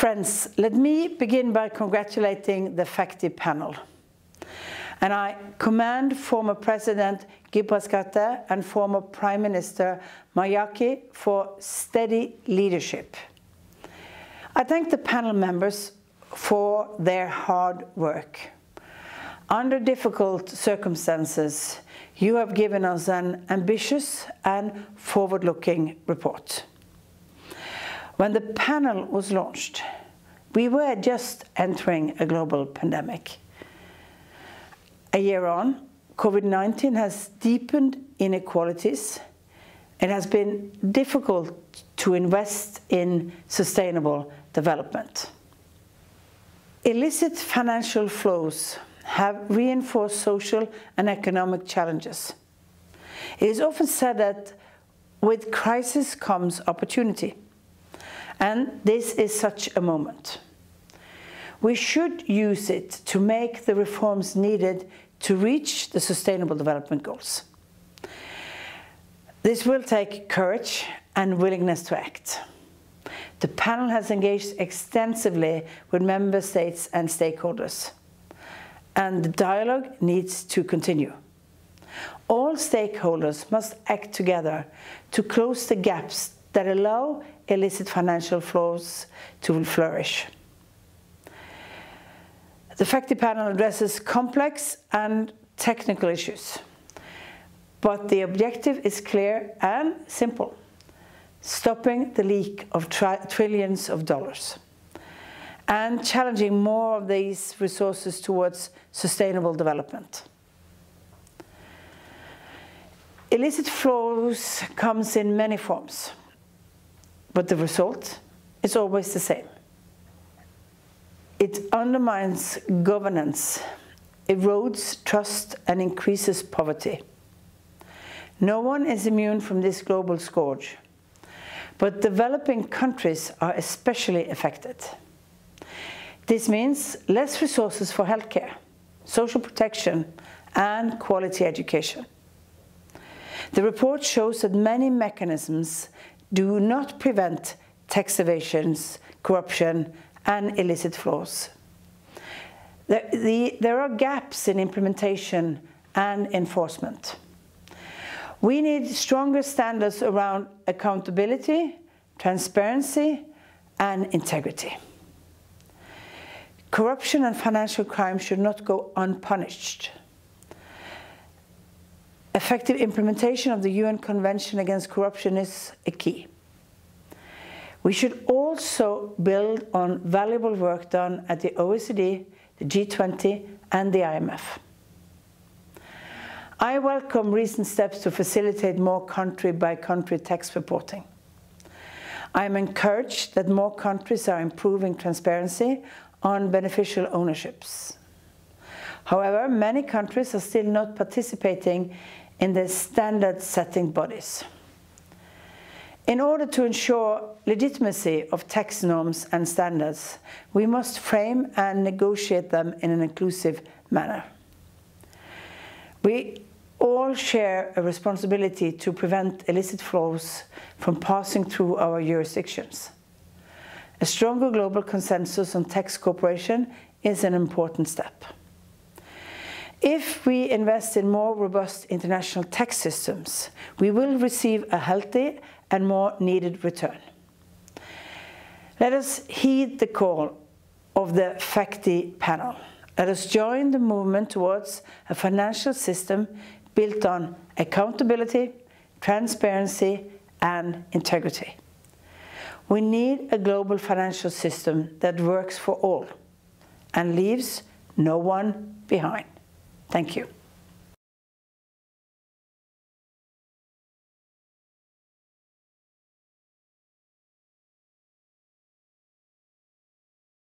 Friends, let me begin by congratulating the FACTI panel. And I commend former President Grybauskaitė and former Prime Minister Mayaki for steady leadership. I thank the panel members for their hard work. Under difficult circumstances, you have given us an ambitious and forward-looking report. When the panel was launched, we were just entering a global pandemic. A year on, COVID-19 has deepened inequalities. It has been difficult to invest in sustainable development. Illicit financial flows have reinforced social and economic challenges. It is often said that with crisis comes opportunity, and this is such a moment. We should use it to make the reforms needed to reach the Sustainable Development Goals. This will take courage and willingness to act. The panel has engaged extensively with member states and stakeholders, and the dialogue needs to continue. All stakeholders must act together to close the gaps that allow illicit financial flows to flourish. The FACTI panel addresses complex and technical issues, but the objective is clear and simple stopping the leak of trillions of dollars and challenging more of these resources towards sustainable development. Illicit flows comes in many forms, but the result is always the same. It undermines governance, erodes trust and increases poverty. No one is immune from this global scourge but developing countries are especially affected. This means less resources for healthcare, social protection and quality education. The report shows that many mechanisms do not prevent tax evasions, corruption and illicit flows. The, the, there are gaps in implementation and enforcement. We need stronger standards around accountability, transparency and integrity. Corruption and financial crime should not go unpunished. Effective implementation of the UN Convention Against Corruption is a key. We should also build on valuable work done at the OECD, the G20 and the IMF. I welcome recent steps to facilitate more country-by-country -country tax reporting. I am encouraged that more countries are improving transparency on beneficial ownerships. However, many countries are still not participating in the standard-setting bodies. In order to ensure legitimacy of tax norms and standards, we must frame and negotiate them in an inclusive manner. We all share a responsibility to prevent illicit flows from passing through our jurisdictions. A stronger global consensus on tax cooperation is an important step. If we invest in more robust international tax systems, we will receive a healthy and more needed return. Let us heed the call of the FACTI panel. Let us join the movement towards a financial system built on accountability, transparency and integrity. We need a global financial system that works for all and leaves no one behind. Thank you.